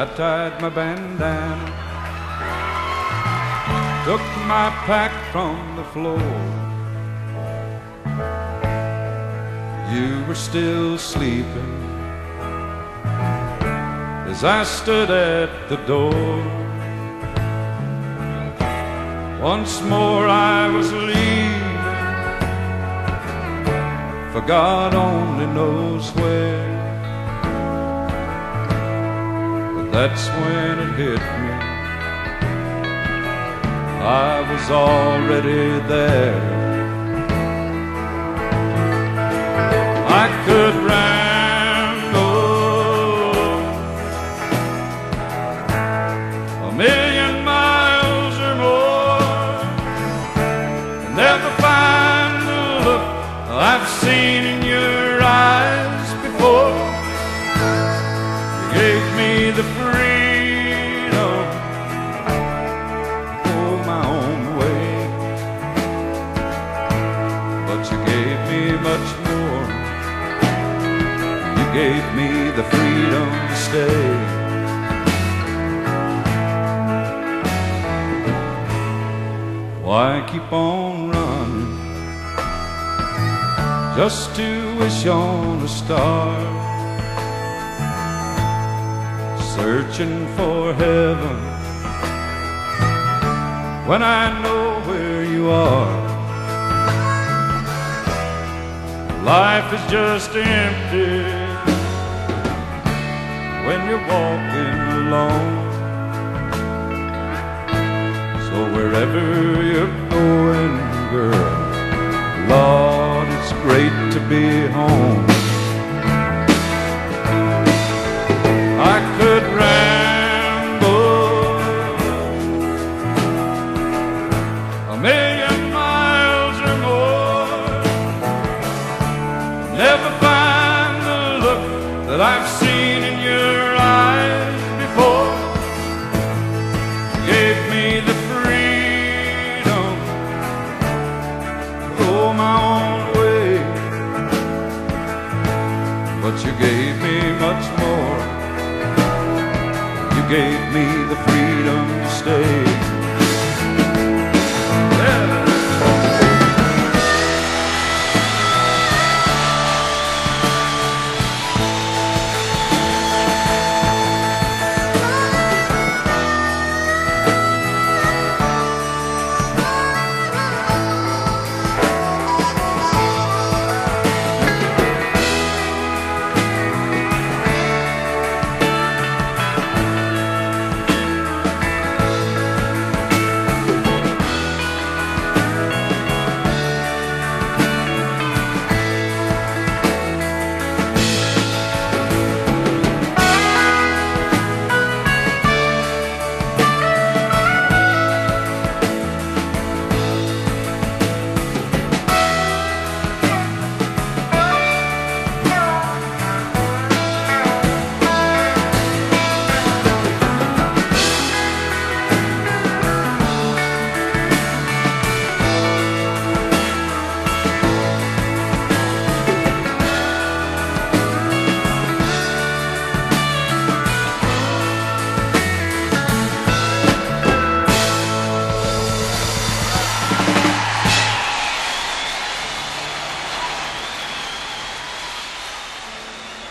I tied my bandana, took my pack from the floor. You were still sleeping as I stood at the door. Once more I was leaving for God only knows where. That's when it hit me. I was already there. I could ramble a million gave me the freedom to stay. Why keep on running just to wish on a star? Searching for heaven when I know where you are. Life is just empty when you're walking alone. So wherever you're going, girl, Lord, it's great to be home. I could ramble a million miles or more, never find the look that I've seen but you gave me much more. You gave me the freedom to stay.